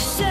say